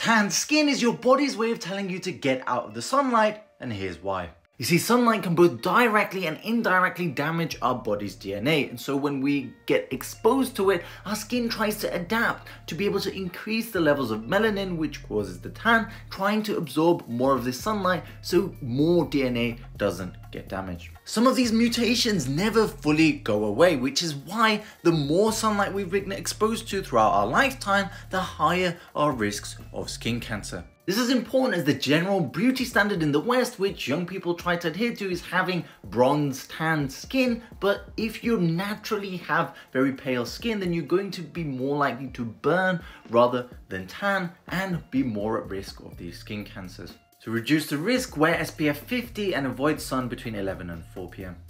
Tanned skin is your body's way of telling you to get out of the sunlight, and here's why. You see, sunlight can both directly and indirectly damage our body's DNA. And so when we get exposed to it, our skin tries to adapt to be able to increase the levels of melanin, which causes the tan, trying to absorb more of the sunlight so more DNA doesn't get damaged. Some of these mutations never fully go away, which is why the more sunlight we've been exposed to throughout our lifetime, the higher our risks of skin cancer. This is important as the general beauty standard in the West, which young people try to adhere to, is having bronze tanned skin. But if you naturally have very pale skin, then you're going to be more likely to burn rather than tan and be more at risk of these skin cancers. To reduce the risk, wear SPF 50 and avoid sun between 11 and 4 p.m.